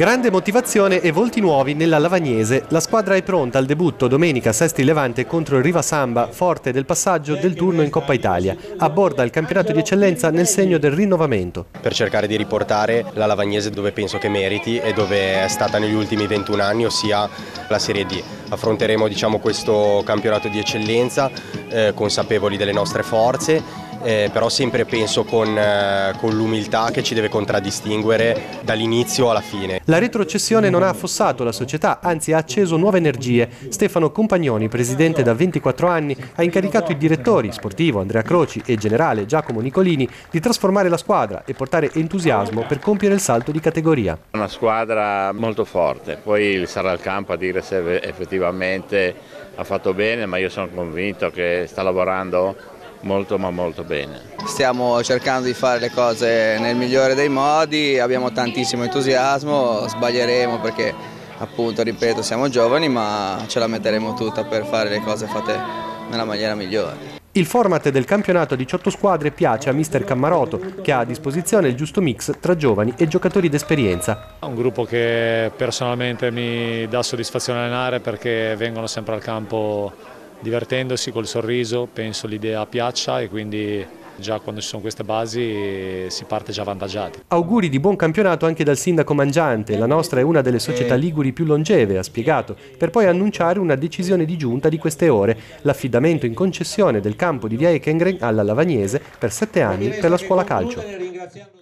Grande motivazione e volti nuovi nella Lavagnese. La squadra è pronta al debutto domenica Sesti Levante contro il Riva Samba, forte del passaggio del turno in Coppa Italia. Abborda il campionato di eccellenza nel segno del rinnovamento. Per cercare di riportare la Lavagnese dove penso che meriti e dove è stata negli ultimi 21 anni, ossia la Serie D. Affronteremo diciamo, questo campionato di eccellenza eh, consapevoli delle nostre forze eh, però sempre penso con, eh, con l'umiltà che ci deve contraddistinguere dall'inizio alla fine. La retrocessione non ha affossato la società, anzi ha acceso nuove energie. Stefano Compagnoni, presidente da 24 anni, ha incaricato i direttori, sportivo Andrea Croci e generale Giacomo Nicolini, di trasformare la squadra e portare entusiasmo per compiere il salto di categoria. Una squadra molto forte, poi sarà il campo a dire se effettivamente ha fatto bene, ma io sono convinto che sta lavorando molto ma molto bene. Stiamo cercando di fare le cose nel migliore dei modi, abbiamo tantissimo entusiasmo, sbaglieremo perché appunto, ripeto, siamo giovani ma ce la metteremo tutta per fare le cose fatte nella maniera migliore. Il format del campionato a 18 squadre piace a mister Cammaroto, che ha a disposizione il giusto mix tra giovani e giocatori d'esperienza. Un gruppo che personalmente mi dà soddisfazione allenare perché vengono sempre al campo divertendosi col sorriso, penso l'idea piaccia e quindi già quando ci sono queste basi si parte già avvantaggiati. Auguri di buon campionato anche dal sindaco Mangiante, la nostra è una delle società liguri più longeve, ha spiegato, per poi annunciare una decisione di giunta di queste ore, l'affidamento in concessione del campo di Via Ekengren alla Lavagnese per sette anni per la scuola calcio.